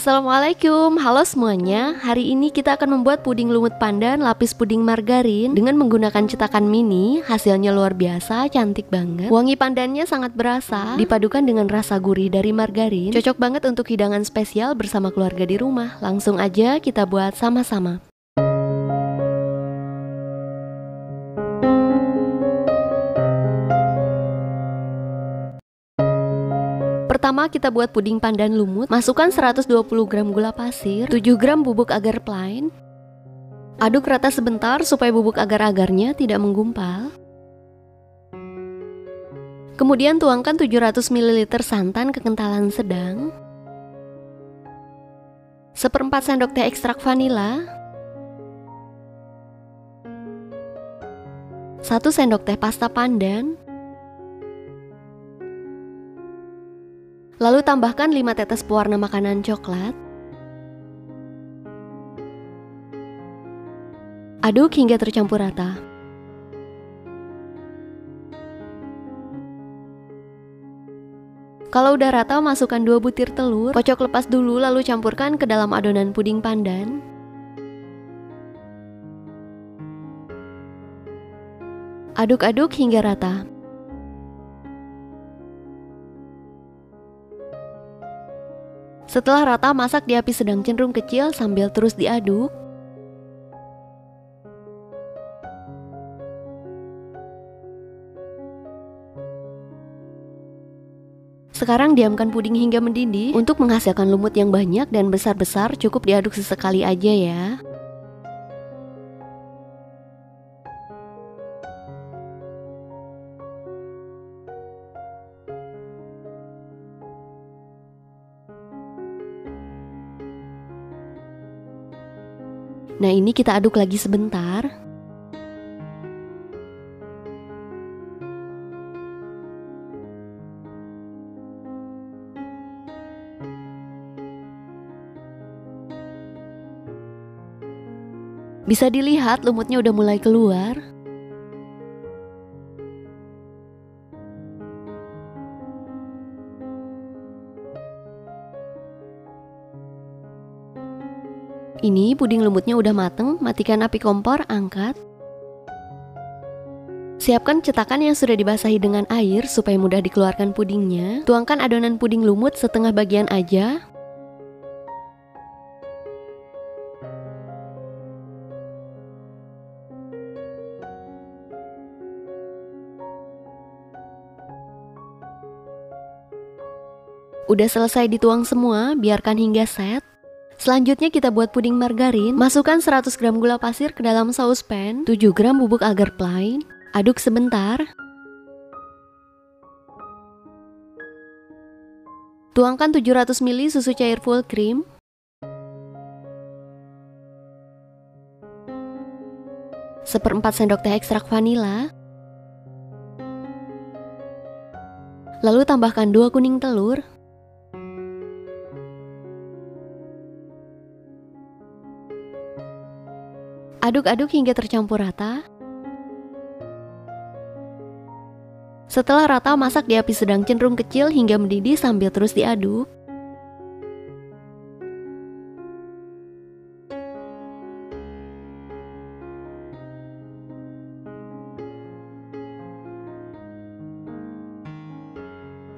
Assalamualaikum, halo semuanya. Hari ini kita akan membuat puding lumut pandan lapis puding margarin Dengan menggunakan cetakan mini. Hasilnya luar biasa, cantik banget. Wangi pandannya sangat berasa. Dipadukan dengan rasa gurih dari margarin. Cocok banget untuk hidangan spesial bersama keluarga di rumah. Langsung aja kita buat sama-sama Pertama kita buat puding pandan lumut. Masukkan 120 gram gula pasir 7 gram bubuk agar plain. Aduk rata sebentar supaya bubuk agar-agarnya tidak menggumpal. Kemudian tuangkan 700 ml santan kekentalan sedang. Seperempat sendok teh ekstrak vanila. Satu sendok teh pasta pandan Lalu tambahkan 5 tetes pewarna makanan coklat. Aduk hingga tercampur rata. Kalau udah rata, masukkan 2 butir telur, kocok lepas dulu lalu campurkan ke dalam adonan puding pandan. Aduk-aduk hingga rata. Setelah rata, masak di api sedang cenderung kecil sambil terus diaduk. Sekarang diamkan puding hingga mendidih untuk menghasilkan lumut yang banyak dan besar-besar cukup diaduk sesekali aja ya. Nah, ini kita aduk lagi sebentar. Bisa dilihat lumutnya udah mulai keluar. Ini puding lumutnya udah mateng, matikan api kompor, angkat. Siapkan cetakan yang sudah dibasahi dengan air supaya mudah dikeluarkan pudingnya. Tuangkan adonan puding lumut setengah bagian aja. Udah selesai dituang semua, biarkan hingga set. Selanjutnya kita buat puding margarin. Masukkan 100 gram gula pasir ke dalam saucepan, 7 gram bubuk agar plain, aduk sebentar. Tuangkan 700 ml susu cair full cream. Seperempat sendok teh ekstrak vanila. Lalu tambahkan 2 kuning telur. Aduk-aduk hingga tercampur rata. Setelah rata, masak di api sedang cenderung kecil hingga mendidih sambil terus diaduk.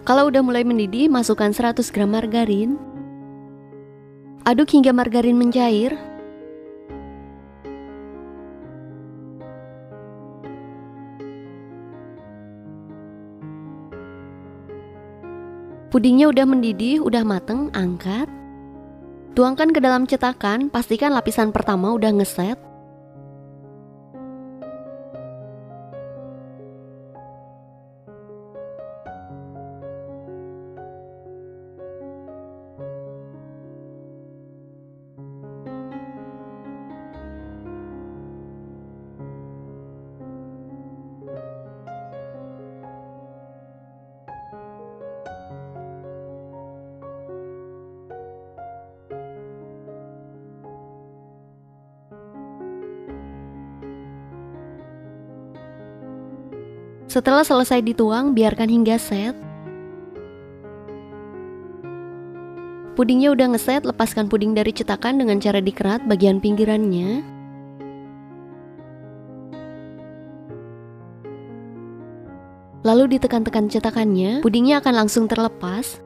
Kalau udah mulai mendidih, masukkan 100 gram margarin. Aduk hingga margarin mencair. Pudingnya udah mendidih, udah mateng, angkat. Tuangkan ke dalam cetakan, pastikan lapisan pertama udah ngeset. Setelah selesai dituang, biarkan hingga set. pudingnya udah ngeset, lepaskan puding dari cetakan dengan cara dikerat bagian pinggirannya. Lalu ditekan-tekan cetakannya, pudingnya akan langsung terlepas.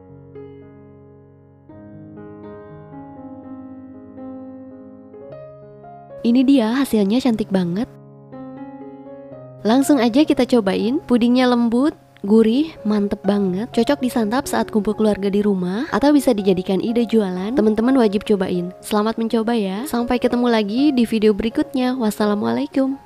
Ini dia hasilnya cantik banget. Langsung aja kita cobain, pudingnya lembut, gurih, mantep banget. Cocok disantap saat kumpul keluarga di rumah atau bisa dijadikan ide jualan. Teman-teman wajib cobain. Selamat mencoba ya. Sampai ketemu lagi di video berikutnya. Wassalamualaikum.